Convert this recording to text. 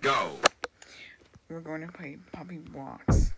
Go. We're going to play Puppy Blocks.